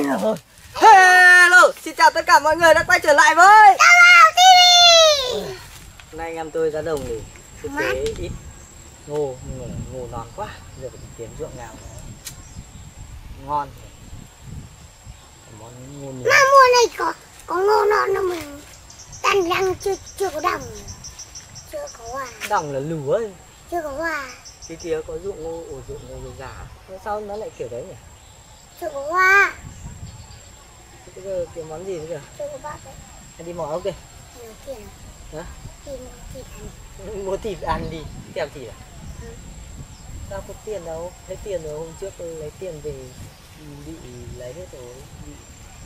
Ôi rồi. Hello, xin chào tất cả mọi người đã quay trở lại với Bảo TV Hôm nay anh em tôi ra đồng để thực tế ít ngô ngủ, ngủ non quá Giờ phải kiếm ruộng nào ngon. Món ngô Mà mùa này có có ngô non đâu mà Đang đang chưa chưa có đồng. Chưa có hoa. Đồng là lúa. Chưa có hoa. Phía kia có ruộng ngô, ổ ruộng ngô già Thế Sao nó lại kiểu đấy nhỉ? Chưa có hoa. Thế Bây giờ kiểu món gì bây giờ? Chưa có bác đấy. Anh đi mò ok Nhiều tiền Hả? Tiền tiền ăn. Mua thịt ăn đi, kèm thịt à? Ừ. Sao có tiền đâu, lấy tiền rồi hôm trước lấy tiền về bị lấy hết rồi. Bị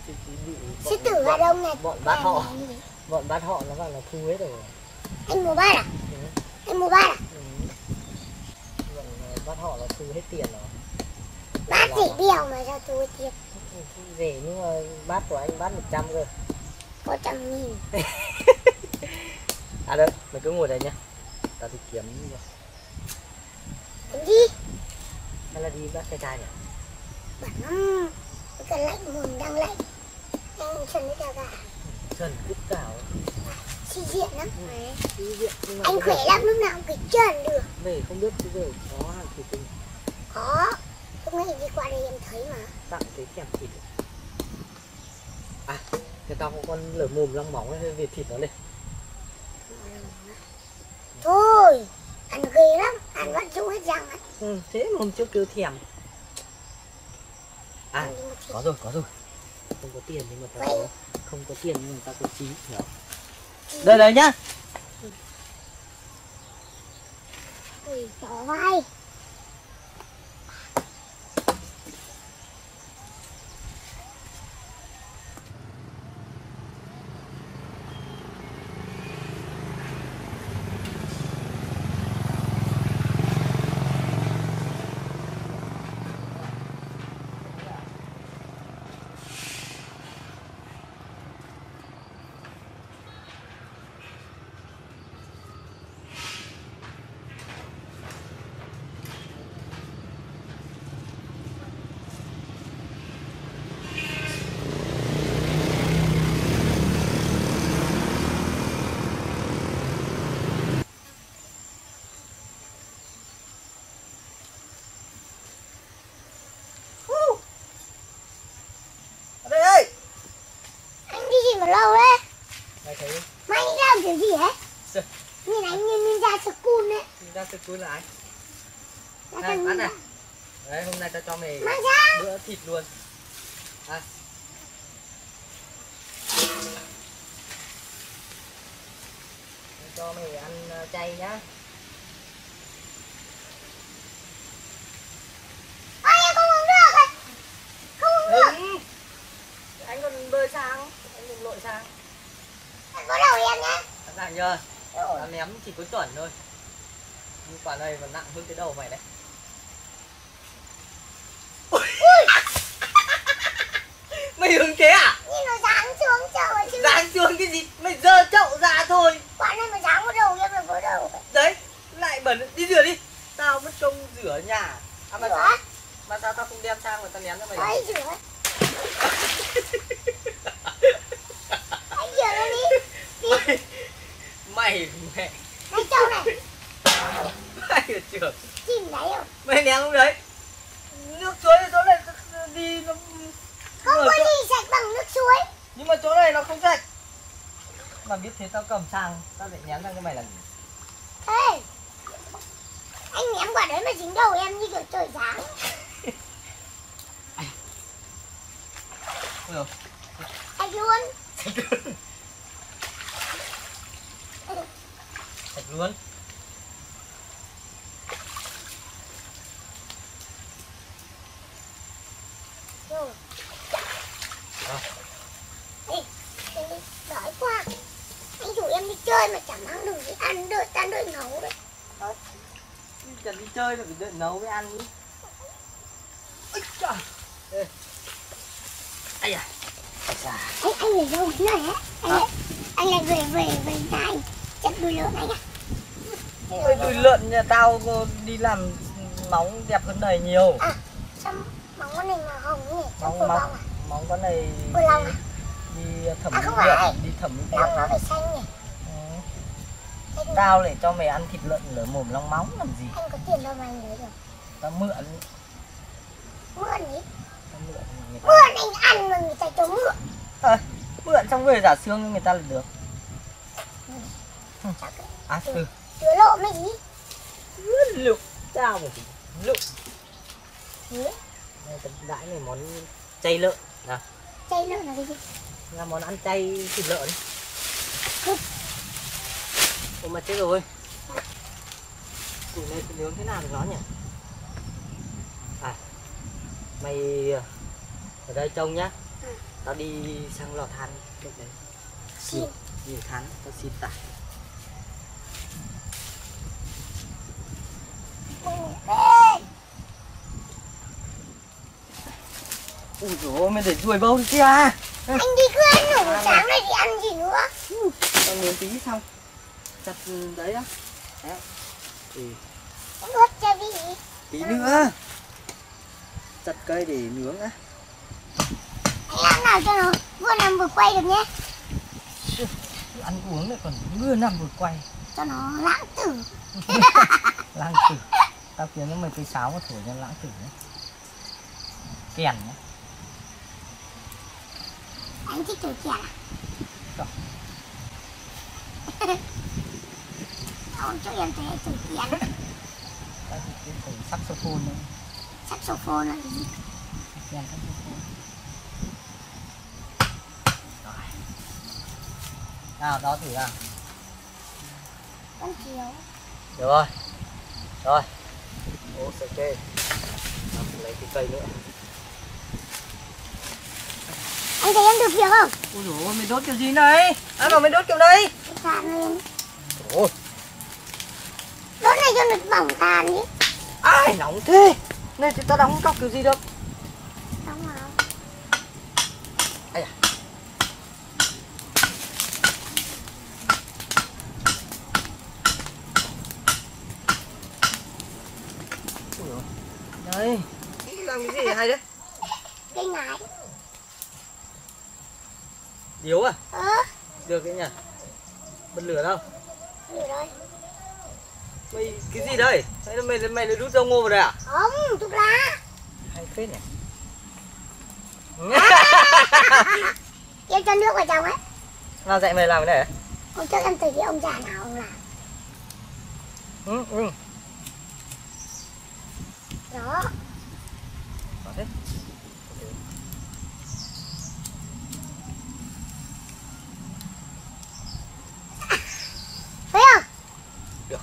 bị, bị Sư tử ở đâu này? bọn bác họ. Này, này, này. bọn bác họ nó bảo là thu hết rồi. Anh mua bát à? Ừ. Anh mua bát à? Ừ. bọn ờ, bác họ là thu hết tiền rồi. Bát chỉ điều mà sao tôi tiền Ừ, về nhưng mà bát của anh bát 100 cơ. Có trăm nghìn. À được mày cứ ngồi đây nhá. Tao đi kiếm. Anh đi. Hay là đi bắt cái chai nhỉ? Lắm Cái lạnh mồm đang lạnh. Anh chân với cả trần cứt cào Chi diện lắm. Nhưng mà Anh khỏe lắm lúc nào cũng phải trần được. Về không biết bây giờ có hàng thịt không Có Lúc nãy đi qua đây em thấy mà. Tặng cái kèm thịt. À người ta có con lở mồm long móng ấy về thịt nó lên. Thôi Ăn ghê lắm Ăn vẫn rũ hết răng ấy ừ, thế mà hôm trước kêu thèm. À có rồi có rồi. Không có tiền nhưng mà ta có. Không có tiền nhưng mà ta có trí hiểu đây đây nhá. Ui chó vai ở đây ơi Anh đi gì mà lâu đấy mày anh làm kiểu gì ấy. Nhìn anh như ninja school ấy. Sơ cuối là ai? Đã này bán này ninja. đấy hôm nay tao cho mày bữa thịt luôn. À. cho mày ăn ờ, chay nhá Ôi em không uống được ấy Không uống được Đừng. anh còn bơi sang anh đừng lội sang Anh có đầu em sàng chưa tao ném chỉ có chuẩn thôi. Nhưng quả này còn nặng hơn cái đầu mày đấy. Mày hứng thế à? Nhìn nó dáng xuống chậu chứ. Dáng xuống cái gì? Mày dơ chậu ra thôi. Quả này mà dáng có đầu em là có đầu. Ấy đấy lại bẩn. Đi rửa đi. Tao mất công rửa nhà. À mà Rửa. sao? Mà sao tao không đem sang mà tao ném cho mày? Đấy rửa. Anh rửa nó đi mày mày mẹ. Lấy chậu này. Mày là trưởng. Chìm đấy không? Mày ném không đấy. Nước suối chỗ này đi nó Không có chậu. gì sạch bằng nước suối. Nhưng mà chỗ này nó không sạch. Mà biết thế tao cầm sang tao lại ném sang cho mày làm gì? Ê Anh ném quả đấy mà dính đầu em như kiểu trời sáng Ôi dồi, Anh luôn. Sạch luôn Rồi À. Ê, đi, đói quá. Anh rủ em đi chơi mà chẳng mang được gì ăn đợi ta đợi nấu đấy. Cần đi chơi là phải đợi nấu mới ăn ý Ôi trời. Ê. Ây da. Da Anh, anh ở đâu thế này á Anh Hả? lại, anh lại về về về nhà anh Chặt đuôi lợn anh à Ôi đùi lợn nhà tao đi làm móng đẹp hơn này nhiều. À, sao móng con này mà hồng nhỉ? Móng móng à? móng con này à? đi, đi thẩm À, mỹ viện phải. đi thẩm mỹ lòng nó phải xanh nhỉ? Ừ. anh, tao để cho mày ăn thịt lợn lở mồm long móng làm gì? Anh có tiền đâu mà anh lấy được tao mượn. Mượn tao mượn người ta. Mượn anh ăn mà người ta cho mượn. Ờ, mượn xong về giả xương người ta là được. Chắc. À ừ chứa lộ mấy gì lựu tao một chứa Đây, đãi này món chay lợn. Nào. Chay lộ là cái gì? Là món ăn chay thịt lợn. Ôi mà chết rồi. Củ này nướng thế nào được nó nhỉ? À Mày ờ, ở đây trông nhá. Ừ. Tao đi sang lò than. Được đấy. Xin. Nhìn than tao xin tải Ui dồi ôi mày để ruồi bâu đi kia anh đi cứ ăn buổi sáng này thì ăn gì nữa? Tao nướng tí xong. Chặt đấy á. Đấy. Thì nuốt cho đi. Tí nữa. Chặt cây để nướng á. Anh ăn nào cho nó vừa làm vừa quay được nhé. Ăn uống lại còn vừa nằm vừa quay. Cho nó lãng tử. Lãng tử tao kiếm cho mày cây sáo mà thổi cho lãng tử nhé. Kèn nhé. Anh thích thổi kèn à? Ông cho em thấy thổi kèn. Tao chỉ kiếm thổi saxophone nữa saxophone là gì? Kèn saxophone. Rồi. Nào đó thử nào. Con chiếu. Được rồi. Rồi ok Nào, lấy cái cây nữa. Anh thấy em được việc không? Ôi dồi ôi mày đốt kiểu gì này? Ăn rồi mày đốt kiểu này. Cái than lên ôi. Đốt này cho nó bỏng than đi. Ai nóng thế? Này thì tao đóng cọc kiểu gì được đúng không Ai da. Ui dồi. Đây, làm cái gì hay đấy? Cây ngải Điếu à? ơ Được đấy nhỉ? Bật lửa đâu? rồi Mày cái gì đây? Là mày mày lại rút rau ngô vào đây à? không thuốc lá Hay phết nhỉ? em cho nước vào trong ấy Nào dạy mày làm cái này à? hôm trước em thấy cái ông già nào ông làm Ừ, ừ. đó Có thế. Ok. thấy không Được.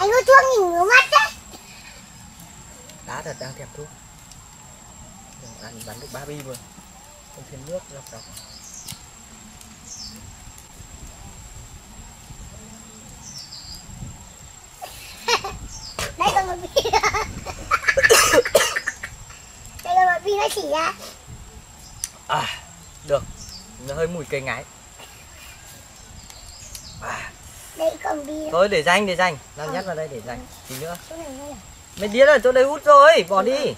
Anh hút thuốc nhìn ngứa mắt đấy Đá thật đang thèm thuốc. Đừng ăn bắn được ba bi luôn. Không thêm nước lọc đọc. đây còn một viên đây còn một viên nó chỉ ra À, được. Nó hơi mùi cây ngái. À, còn viên thôi để danh để danh. Làm nhát vào đây để danh. Tí nữa. này nữa là chỗ đây hút rồi, bỏ đi.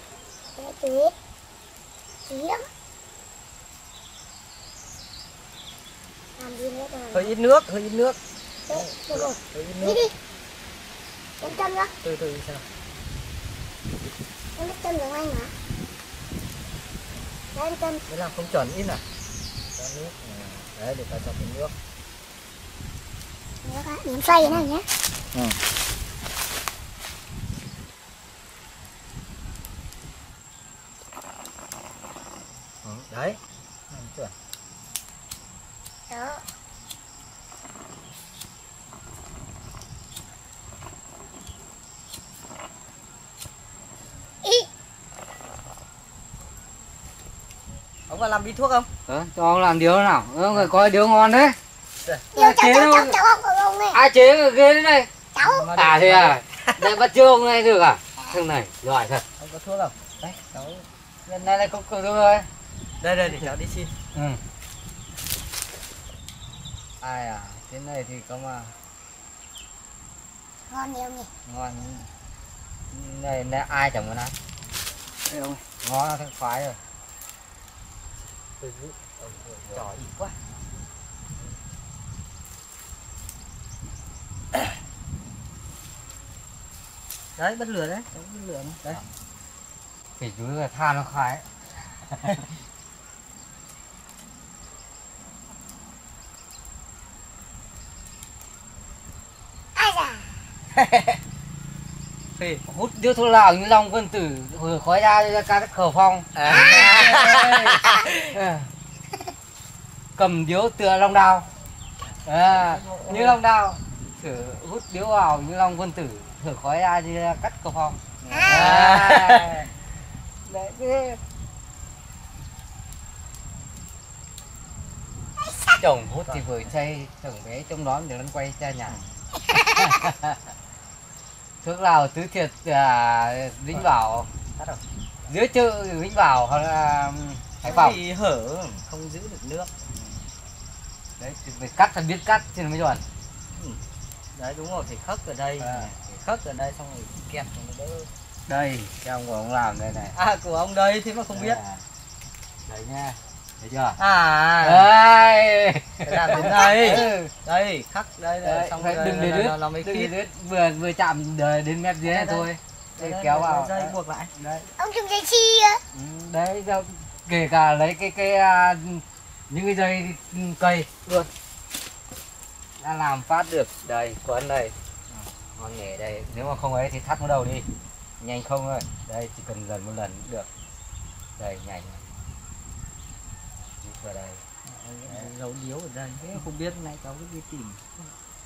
nữa rồi Hơi ít nước, hơi ít nước. Đấy, Hơi ít đi nước. đi em chân đó Từ từ xem. em biết chân được anh mà đấy chân Thế làm không chuẩn ít à? Đấy, để tao cho cái nước. Điểm xoay thế này nhé Ừ. Ừ, đấy. Làm chuẩn. đó ý Ông có làm bí thuốc không? Ờ, cho ông làm điếu nào người coi điếu ngon đấy yêu cháu chế cháu cháu cháu ông này ai chế cái ghế đấy này? Cháu. À thế à? Đây bắt chưa ông này được à? Thằng này giỏi thật. Ông có thuốc không? Đấy, cháu. lần này lại có cửa rồi Đây, đây, để cháu đi xin. ừ. ai à? Thế này thì có mà. Ngon nhiều nhỉ? Ngon. Này, này ai chẳng muốn ăn? Đây ông thấy khoái rồi. Trò ít quá đấy bất lửa đấy. Đấy, bất lửa này. đấy. Thì chú là than nó khoái ai da thì hút điếu thuốc lào như long quân tử hồi khói ra ra ca khẩu phong. À. cầm điếu tựa long đao. À, như long đao. Thử hút điếu vào như long quân tử thử ra như ra cắt khẩu phong à. đấy thế. Chồng hút thì vừa chay chồng bé trong đó để nó quay cha nhà. Thuốc lào tứ thiệt à, vĩnh bảo. Dưới chợ vĩnh bảo hoặc là hải phòng. thì hở không giữ được nước. Đấy thì phải cắt phải biết cắt thì mới chuẩn. Đấy đúng rồi phải khắc ở đây. À. khắc ở đây xong rồi kẹp cho nó đỡ. Đây cái ông của ông làm đây này. À của ông đây thế mà không biết. À. đấy nha thấy chưa? À. Đây. Làm đến đây. Ừ. đây khắc đây, đây. Đấy, xong rồi đừng để đứt nó mới đứt. Vừa vừa chạm đến mép dưới này Đây, thôi. Đây, đây, đây, kéo đây, vào. dây buộc lại. Đấy. Ông dùng dây chi á. Ừ, đấy đâu- kể cả lấy cái cái à, những cái dây cây. Luôn đã làm phát được. Đây quấn đây ngon nghề đây nếu mà không ấy thì thắt vào đầu đi. Nhanh không thôi đây chỉ cần lần một lần cũng được. Đây nhanh. Này. Nhích vào đây. Dấu điếu ở đây. Thế không biết này cháu cứ đi tìm.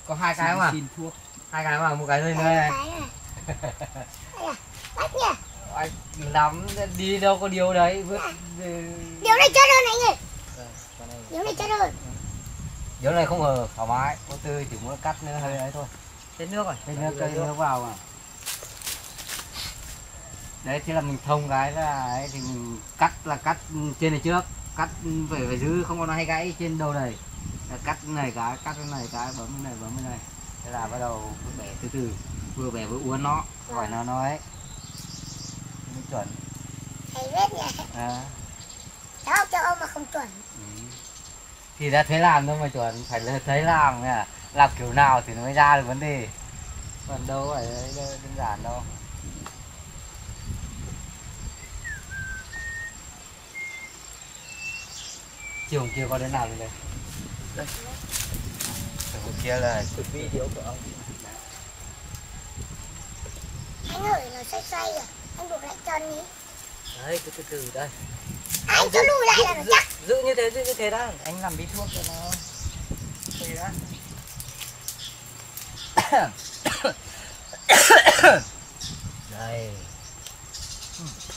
Có hai cái mà xin thuốc. Hai cái mà một cái nơi này cái này anh lắm đi đâu có điều đấy. Vứt điều này chết hơn anh ơi Con này. Điều này chết hơn điều này không hờ thoải mái. Cô tư chỉ muốn cắt nữa hơi ấy thôi hết nước rồi. Thế nước cây nước vào mà đấy thế là mình thông cái là ấy, thì mình cắt là cắt trên này trước. Cắt phải phải giữ không có nó hay gãy trên đầu này. Là cắt này cái cắt cái này cái bấm cái này bấm cái này. Thế là bắt đầu bẻ từ từ. Vừa bẻ vừa uốn nó khỏi nó nó ấy. Mới chuẩn. Thầy biết nha. À, cháu cho ông mà không chuẩn. Ừ. thì đã thấy làm đâu mà chuẩn phải là thấy làm nha làm kiểu nào thì nó mới ra được vấn đề. Còn đâu phải đơn giản đâu. Chiều hôm kia có đến nào rồi đây? Đây. chiều hôm kia là chụp video của ông. Anh ơi nó xoay xoay rồi anh buộc lại chân đi đấy cứ từ từ đây. Anh cho lùi lại là nó chắc. Giữ như thế giữ như thế đã. Anh làm bí thuốc cho nó. Đây đã đây.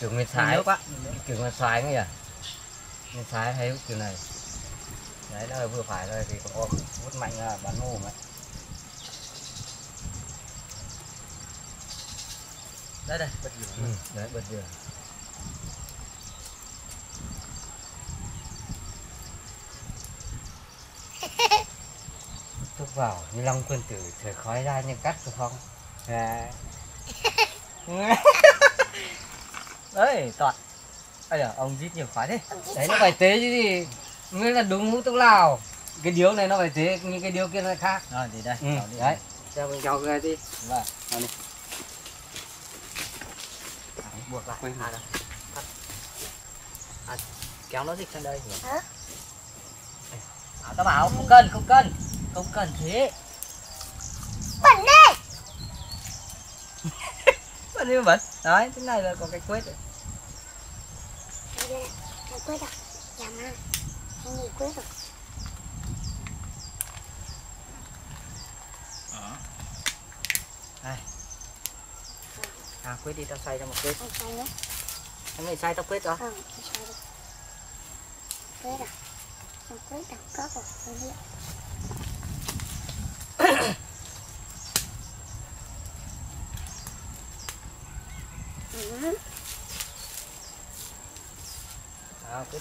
Kiểu nguyên sái nước á kiểu nguyên sái ấy à nguyên sái thấy kiểu này. Đấy là vừa phải thôi thì có vút mạnh là bắn mồm ấy đây đây bật lửa. Ừ, đấy bật lửa bước vào như long quân tử thổi khói ra như cắt được không? Dạ. Đấy ấy toàn. Ấy à, ông rít nhiều khói thế. Đấy nó phải tế chứ gì. Nguyên là đúng hũ thuốc lào. Cái điếu này nó phải tế những cái điếu kia nó khác. Rồi thì đây. Ừ. đi. đấy. Cho mình cho người đi. Vâng. Đi. Buộc lại. Quên à, à, kéo nó dịch sang đây. Hả? À, tao bảo không cân không cân không cần thế. Bẩn đi vẫn như vẫn đấy thế này là có cái quét rồi. Đây đây, thầy quên rồi. Dạ mà Anh nghỉ rồi. À quét đi tao xay cho một quét Anh sai nhé em này xay tao quét rồi Không, anh sai rồi Quên rồi. Anh quên đẳng cấp rồi Anh biết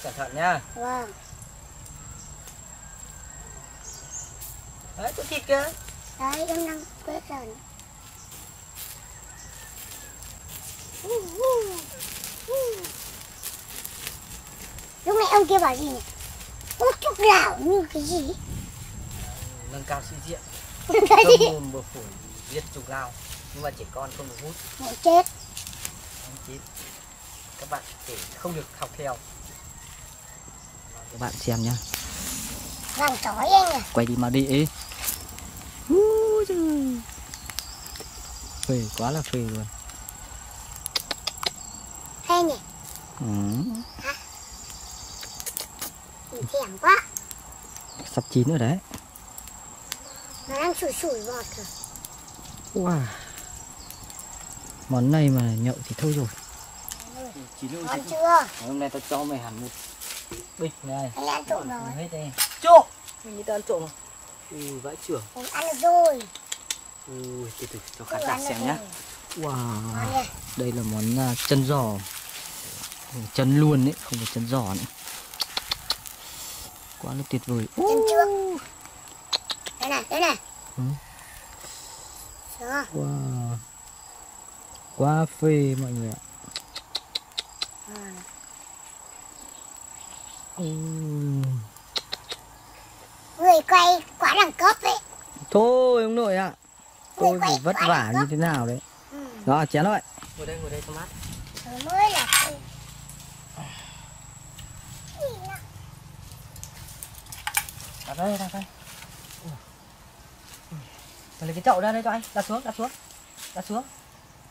cẩn thận nha. vâng. Đấy có thịt kìa. Đấy em đang quét rồi lúc nãy ông kia bảo gì nhỉ? Ông chúc đảo như cái gì? Nâng cao sĩ diện. Cơm mồm bờ phổi giết trùng lao nhưng mà trẻ con không được hút. Ngộ chết. Không chết. Các bạn để không được học theo các bạn xem nhá. Làm trói anh à. Quay đi mà đi ấy phê quá là phê luôn. Hay nhỉ? Ừ. Thèm quá. Sắp chín rồi đấy. Nó đang sủi sủi bọt rồi wow. món này mà nhậu thì thôi rồi. Chín rồi chưa? Hôm nay tao cho mày hẳn một bịch này anh ăn trộm rồi. Hết đây trộm mày nghĩ tao ăn trộm à? Ui vãi trưởng anh ăn được rồi. Ui từ từ cho khán giả xem nhá. wow. Đây là món à, chân giò. Chân luôn đấy không phải chân giò nữa. Quá là tuyệt vời. Chân trước. Đây này đây này. Ừ. Wow. Quá phê mọi người ạ Ừ. Ừm. Người quay quá đẳng cấp ấy thôi ông nội ạ. Tôi Người phải vất vả như thế nào đấy. Ừ. đó chén rồi ngồi đây ngồi đây cho mát Rồi mới là đặt đây đặt đây. Ui. Rồi lấy cái chậu ra đây cho anh. Đặt xuống đặt xuống. Đặt xuống.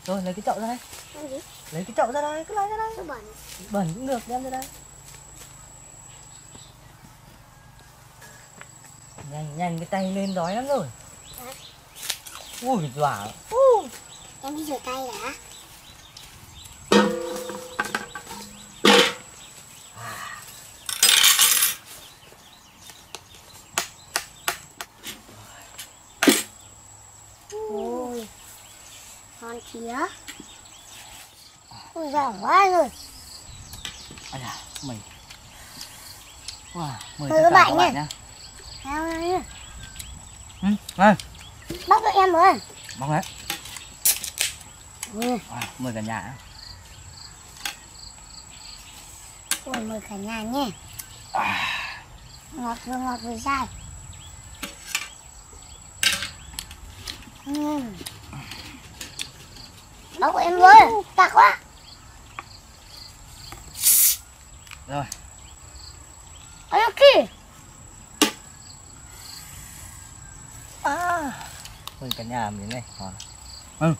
Rồi lấy cái chậu ra đây. Lấy cái chậu ra đây cứ lấy ra đây. Tôi bẩn. Bẩn cũng được đem ra đây nhanh nhanh cái tay lên đói lắm rồi. Hả? ui dọa Ui. em đi rửa tay đã. Ôi. Ngon chía ôi giỏi quá rồi Ây da, mày wow, mời Mời các bạn các bạn nha. ừ, đây, bóc cho em ơi bóng đấy ừ. wow, mời cả nhà. Ôi mời cả nhà nhé. Ngọt vừa ngọt vừa dai. Ừ. bóc của em ơi tạc quá. Rồi. Ôi kì à, cả nhà miếng này à. ừ,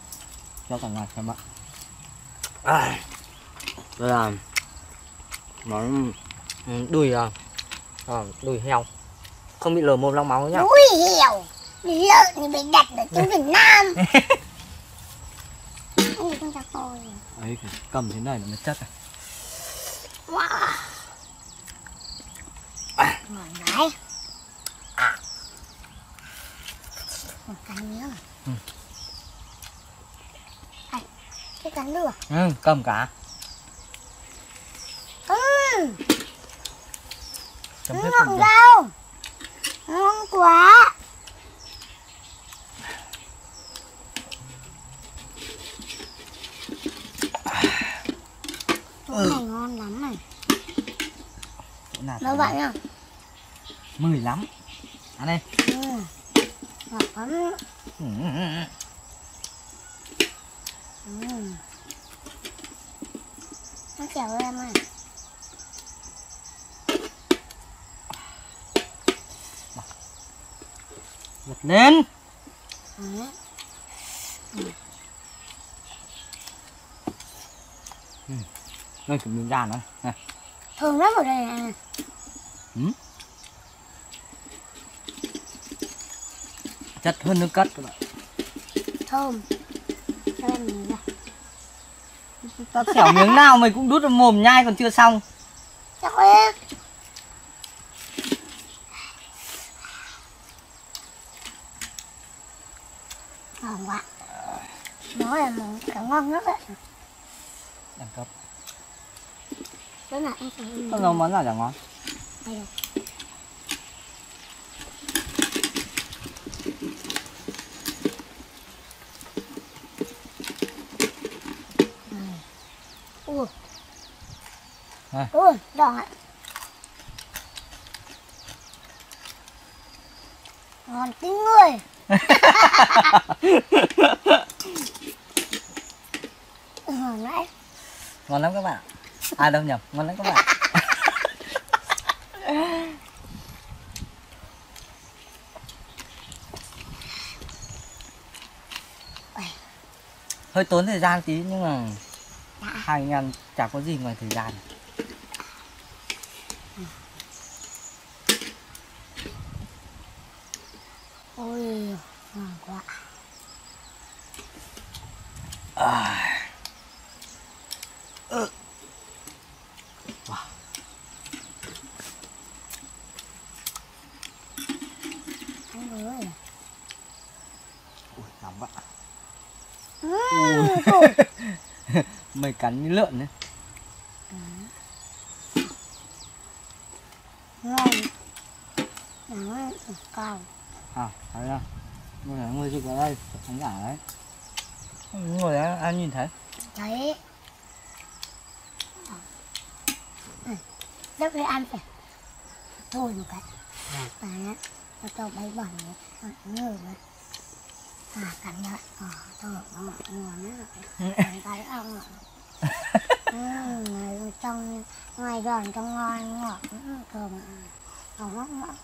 cho cả nhà xem ạ. À, đây là món đùi à, à, đùi heo. Không bị lở mồm long máu nhá. Ui hiểu Lợn thì bị đặt ở trong Việt Nam. Ôi con chặt tôi. Ấy cầm thế này là nó chất này Wow Ngon đấy Một cắn miếng Ừ. Cái cắn lửa ừ, cầm cả Ừ, hết ngon đâu? Ngon quá. Cái này ngon lắm này. Đâu bạn nhá mười lắm ăn đây Ừ. Ngọt lắm ừ, ừ, ừ. Ừ. Nó kẹo em à Giật lên ừ. đây cái miếng đàn nữa này Thơm lắm ở đây này chất hơn nước cất các bạn Thơm. Cho em nhìn tao xẻo miếng nào mày cũng đút vào mồm nhai còn chưa xong. Chắc em. Ngon quá. Nó là một cái ngon nhất đấy. Đẳng cấp. Đấy là anh phải không nấu món nào chẳng ngon? Đây rồi. Ui, đỏ Ngon tính người. Ngon lắm Ngon lắm các bạn. À đâu nhầm, ngon lắm các bạn. Hơi tốn thời gian tí nhưng mà dạ. hai anh em chả có gì ngoài thời gian. Cắn như lợn đấy ngon. Ngon cao. À thấy không? Ngồi là ngồi chụp ở đây khán giả đấy. Ngồi đấy ăn nhìn thấy? Thấy ừ. rất phải ăn phải thôi một cái. Đấy nó cho bấy bẩn này người này à cắn lại ờ thôi ngon ngon á cắn cái ông ạ ừ, ngoài trong ngoài giòn trong ngon ngọt ừ, thơm ngọt ngọt